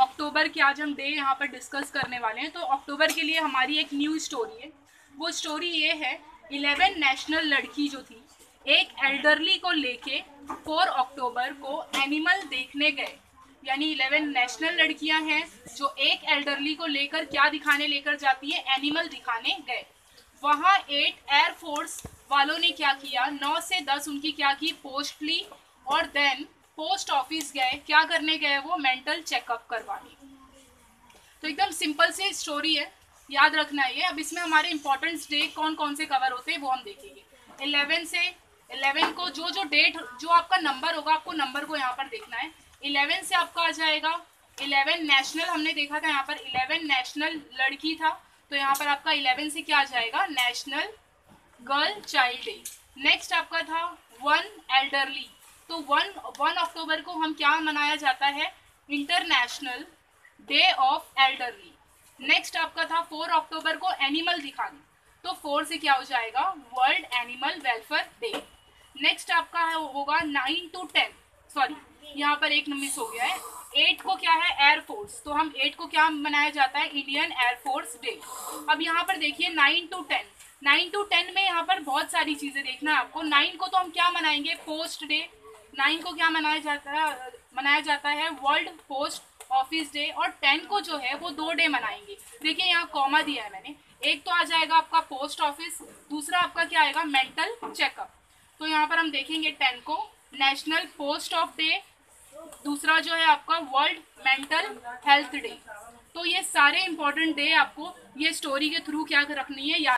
अक्टूबर के आज हम डे यहाँ पर डिस्कस करने वाले हैं। तो अक्टूबर के लिए हमारी एक न्यू स्टोरी है। वो स्टोरी ये है, इलेवन नेशनल लड़की जो थी, एक एल्डरली को लेके फोर अक्टूबर को एनिमल देखने गए। यानी इलेवन नेशनल लड़कियाँ हैं जो एक एल्डरली को लेकर क्या दिखाने लेकर जाती है, एनिमल दिखाने गए। वहाँ एट एयरफोर्स वालों ने क्या किया, नौ से दस उनकी क्या की पोस्ट ली और देन पोस्ट ऑफ़िस गए, क्या करने गए, वो मेंटल चेकअप करवाने। तो एकदम सिंपल सी स्टोरी है, याद रखना है ये। अब इसमें हमारे इंपॉर्टेंट डे कौन कौन से कवर होते हैं, वो हम देखेंगे। इलेवन से इलेवन को जो जो डेट जो आपका नंबर होगा, आपको नंबर को यहाँ पर देखना है। इलेवन से आपका आ जाएगा। इलेवन नेशनल हमने देखा था यहाँ पर इलेवन नेशनल लड़की था। तो यहाँ पर आपका इलेवन से क्या आ जाएगा? National girl child day next आपका था वन एल्डरली तो वन वन अक्टूबर को हम क्या मनाया जाता है? International day of elderly next आपका था फोर अक्टूबर को एनिमल दिखाने। तो फोर से क्या हो जाएगा? World animal welfare day next आपका होगा नाइन टू टेन सॉरी यहाँ पर एक मिस हो गया है। एट को क्या है? एयरफोर्स तो हम एट को क्या मनाया जाता है? इंडियन एयरफोर्स डे अब यहाँ पर देखिए nine to ten nine to ten में यहाँ पर बहुत सारी चीज़ें देखना है आपको। नाइन को तो हम क्या मनाएँगे? पोस्ट डे नाइन को क्या मनाया जाता है, मनाया जाता है वर्ल्ड पोस्ट ऑफ़िस डे और टेन को जो है वो दो डे मनाएँगे। देखिए यहाँ कॉमा दिया है मैंने। एक तो आ जाएगा आपका पोस्ट ऑफ़िस दूसरा आपका क्या आएगा मेंटल चेकअप तो यहाँ पर हम देखेंगे टेन को नेशनल पोस्ट ऑफ़ डे दूसरा जो है आपका वर्ल्ड मेंटल हेल्थ डे तो ये सारे इंपॉर्टेंट डे आपको ये स्टोरी के थ्रू क्या रखनी है